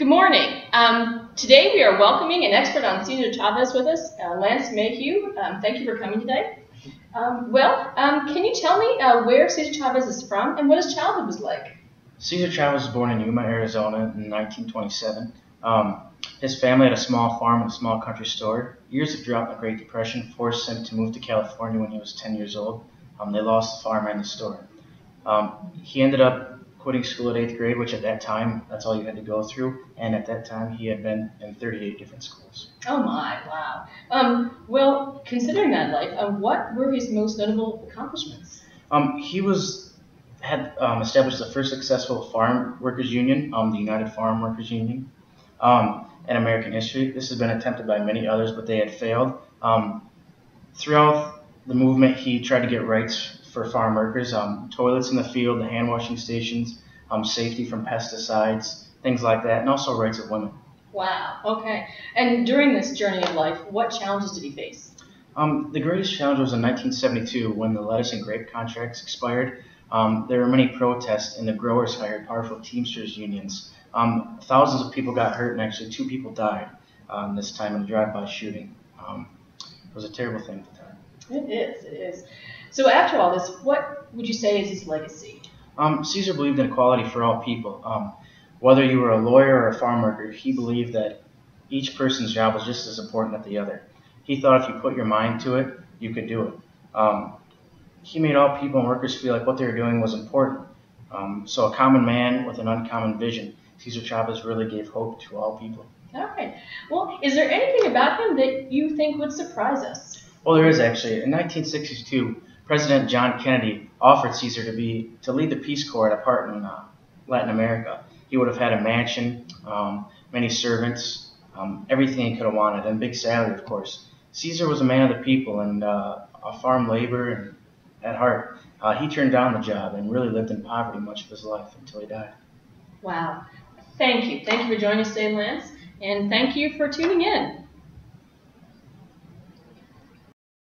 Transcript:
Good morning. Um, today we are welcoming an expert on Cesar Chavez with us, uh, Lance Mayhew. Um, thank you for coming today. Um, well, um, can you tell me uh, where Cesar Chavez is from and what his childhood was like? Cesar Chavez was born in Yuma, Arizona in 1927. Um, his family had a small farm and a small country store. Years of drought and the Great Depression forced him to move to California when he was 10 years old. Um, they lost the farm and the store. he ended up quitting school at eighth grade, which at that time, that's all you had to go through. And at that time, he had been in 38 different schools. Oh my, wow. Um, well, considering that life, uh, what were his most notable accomplishments? Um, he was had um, established the first successful farm workers union, um, the United Farm Workers Union, um, in American history. This has been attempted by many others, but they had failed. Um, throughout the movement, he tried to get rights for farm workers, um, toilets in the field, the hand washing stations, um, safety from pesticides, things like that, and also rights of women. Wow. Okay. And during this journey of life, what challenges did he face? Um, the greatest challenge was in 1972 when the lettuce and grape contracts expired. Um, there were many protests, and the growers hired powerful Teamsters unions. Um, thousands of people got hurt, and actually two people died um, this time in a drive-by shooting. Um, it was a terrible thing at the time. It is. It is. So after all this, what would you say is his legacy? Um, Cesar believed in equality for all people. Um, whether you were a lawyer or a farm worker, he believed that each person's job was just as important as the other. He thought if you put your mind to it, you could do it. Um, he made all people and workers feel like what they were doing was important. Um, so a common man with an uncommon vision, Cesar Chavez really gave hope to all people. All right. Well, is there anything about him that you think would surprise us? Well, there is actually. In 1962, President John Kennedy offered Cesar to be to lead the Peace Corps at a part in uh, Latin America. He would have had a mansion, um, many servants, um, everything he could have wanted, and big salary, of course. Cesar was a man of the people and uh, a farm laborer at heart. Uh, he turned down the job and really lived in poverty much of his life until he died. Wow. Thank you. Thank you for joining us today, Lance. And thank you for tuning in.